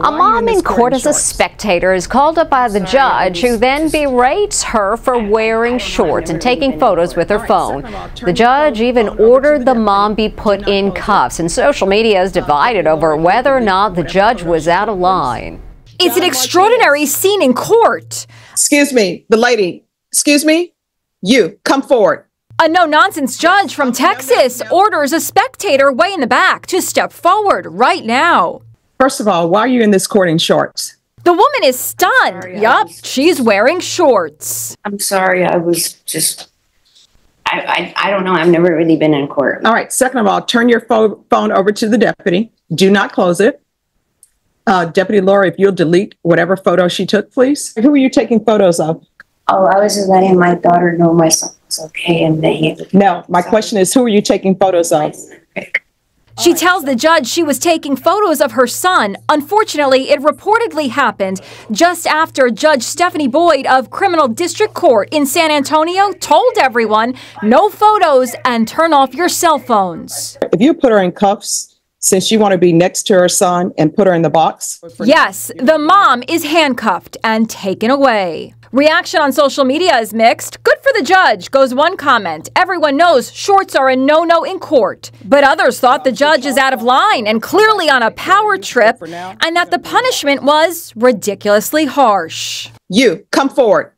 A mom in court as a spectator is called up by the judge who then berates her for wearing shorts and taking photos with her phone. The judge even ordered the mom be put in cuffs, and social media is divided over whether or not the judge was out of line. It's an extraordinary scene in court. Excuse me, the lady. Excuse me? You, come forward. A no nonsense judge from Texas orders a spectator way in the back to step forward right now. First of all, why are you in this court in shorts? The woman is stunned. Sorry, I yup, was- she's wearing shorts. I'm sorry, I was just, I, I, I don't know, I've never really been in court. All right, second of all, turn your pho- phone over to the deputy. Do not close it. Uh, Deputy Laura, if you'll delete whatever photo she took, please. Who are you taking photos of? Oh, I was just letting my daughter know my son was okay and that he. No, my question is, who are you taking photos of? She tells the judge she was taking photos of her son. Unfortunately, it reportedly happened just after Judge Stephanie Boyd of Criminal District Court in San Antonio told everyone no photos and turn off your cell phones. If you put her in cuffs, since you want to be next to her son and put her in the box? Yes, the mom is handcuffed and taken away. Reaction on social media is mixed. Good for the judge, goes one comment. Everyone knows shorts are a no no in court. But others thought the judge is out of line and clearly on a power trip, and that the punishment was ridiculously harsh. You, come forward.